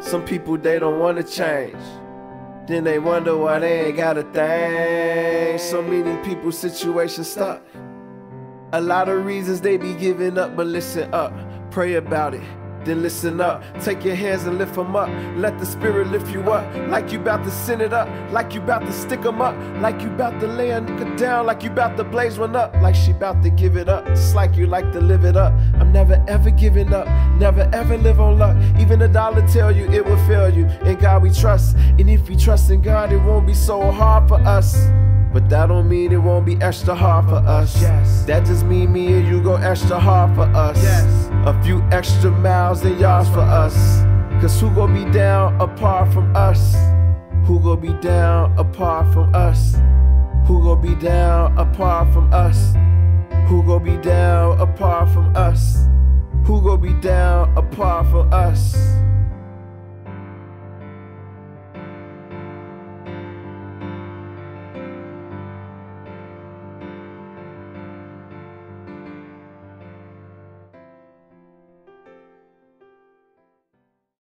Some people they don't wanna change. Then they wonder why they ain't got a thing. So many people situation stuck. A lot of reasons they be giving up, but listen up, pray about it. Then listen up, take your hands and lift them up. Let the spirit lift you up, like you about to send it up, like you about to stick them up, like you about to lay a nigga down, like you about to blaze one up, like she about to give it up. It's like you like to live it up. I'm never ever giving up, never ever live on luck. Even a dollar tell you it will fail you. In God we trust, and if we trust in God, it won't be so hard for us. But that don't mean it won't be extra hard for us. Yes. That just mean me and you go extra hard for us. Yes. A few extra miles and yards for us. Cause who gon' be down apart from us? Who gon' be down apart from us? Who gon' be down apart from us? Who gon' be down apart from us? Who gon' be down apart from us?